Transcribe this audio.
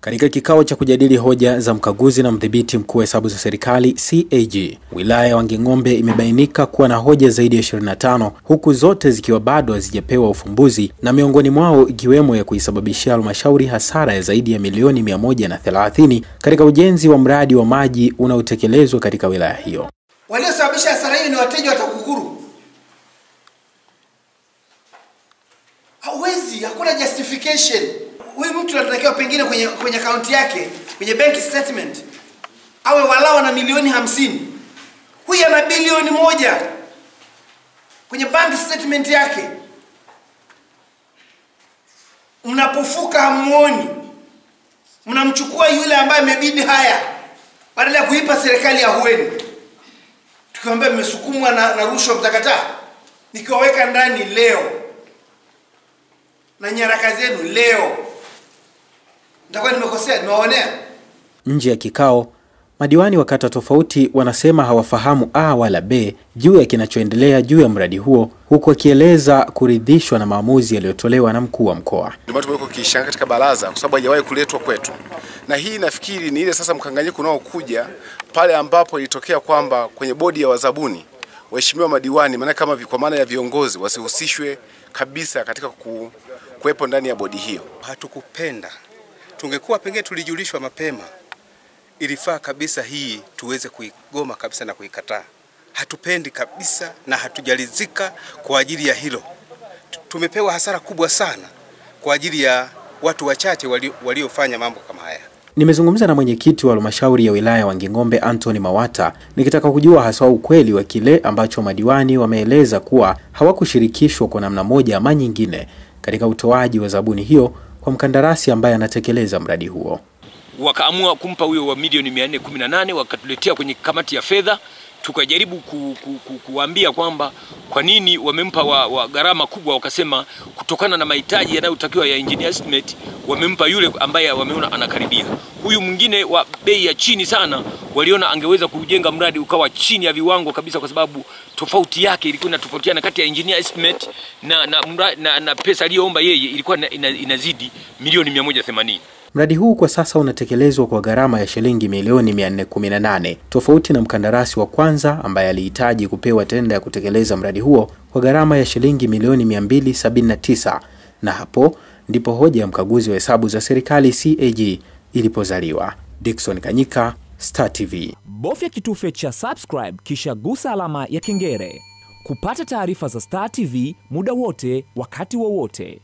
Katika kikao cha kujadili hoja za mkaguzi na mdhibiti mkuu wa hesabu za serikali CAG, wilaya ya Wanging'ombe imebainika kuwa na hoja zaidi ya 25 huku zote zikiwa bado hazijapewa ufumbuzi na miongoni mwao ikiwemo ya kuisababishia halmashauri hasara ya zaidi ya milioni 130 katika ujenzi wa mradi wa maji unaotekelezwa katika wilaya hiyo. Waliosababisha hasara hiyo ni wateja wa TAKUKURU. Hauwezi, hakuna justification. Huyu mtu anatakiwa pengine kwenye kwenye akaunti yake kwenye bank statement awe walao na milioni hamsini. Huyu ana bilioni moja kwenye bank statement yake. Mnapofuka hamuoni, mnamchukua yule ambaye amebidi haya badala ya kuipa serikali ya ahueni. tukiwambia mmesukumwa na, na rushwa mtakataa, nikiwaweka ndani leo na nyaraka zenu leo, nitakuwa nimekosea, nimewaonea. Nje ya kikao, madiwani wa kata tofauti wanasema hawafahamu A wala B juu ya kinachoendelea juu ya mradi huo, huku wakieleza kuridhishwa na maamuzi yaliyotolewa na mkuu wa mkoa. Ndio maana tumeweka kishanga katika baraza kwa sababu haijawahi kuletwa kwetu, na hii nafikiri ni ile sasa mkanganyiko unaokuja pale ambapo ilitokea kwamba kwenye bodi ya wazabuni waheshimiwa madiwani, maana kama kwa maana ya viongozi wasihusishwe kabisa katika ku, kuwepo ndani ya bodi hiyo. hatukupenda. Tungekuwa pengine tulijulishwa mapema, ilifaa kabisa hii tuweze kuigoma kabisa na kuikataa. Hatupendi kabisa na hatujalizika kwa ajili ya hilo. Tumepewa hasara kubwa sana kwa ajili ya watu wachache walio- waliofanya mambo kama haya. Nimezungumza na mwenyekiti wa halmashauri ya wilaya ya Wanging'ombe Anthony Mawata nikitaka kujua haswa ukweli wa kile ambacho madiwani wameeleza kuwa hawakushirikishwa kwa namna moja ama nyingine katika utoaji wa zabuni hiyo kwa mkandarasi ambaye anatekeleza mradi huo. wakaamua kumpa huyo wa milioni 418 wakatuletea kwenye kamati ya fedha tukajaribu ku, ku, ku, kuambia kwamba kwa nini wamempa wa, wa gharama kubwa wakasema kutokana na mahitaji yanayotakiwa ya engineer estimate wamempa yule ambaye wameona anakaribia huyu mwingine wa bei ya chini sana waliona angeweza kujenga mradi ukawa chini ya viwango kabisa kwa sababu tofauti yake ilikuwa inatofautiana kati ya engineer estimate na, na, na, na, na pesa aliyoomba yeye ilikuwa ina, ina, inazidi milioni 180 Mradi huu kwa sasa unatekelezwa kwa gharama ya shilingi milioni 418 tofauti na mkandarasi wa kwanza ambaye alihitaji kupewa tenda ya kutekeleza mradi huo kwa gharama ya shilingi milioni 279 na hapo ndipo hoja ya mkaguzi wa hesabu za serikali CAG ilipozaliwa. Dickson Kanyika, Star TV. Bofya kitufe cha subscribe kisha gusa alama ya kengele kupata taarifa za Star TV muda wote wakati wowote.